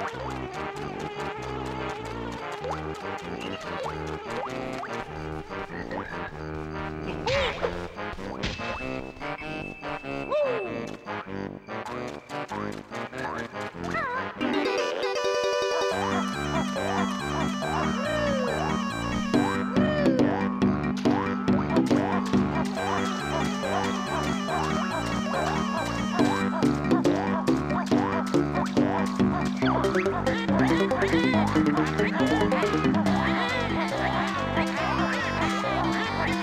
Thank you.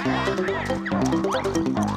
あっ!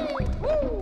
Woo!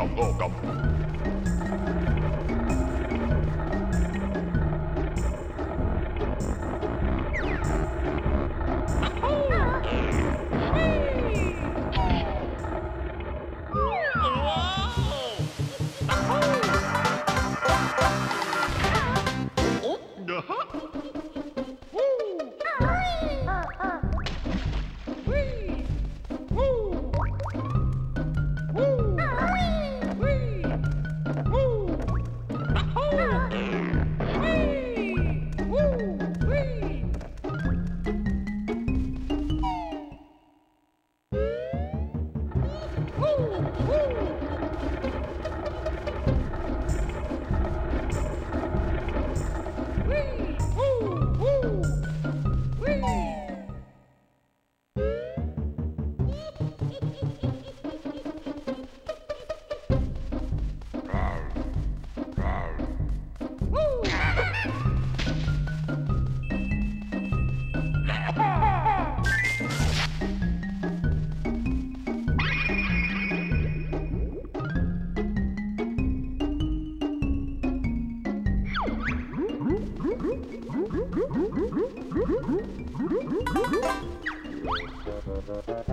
咁多咁。Woo!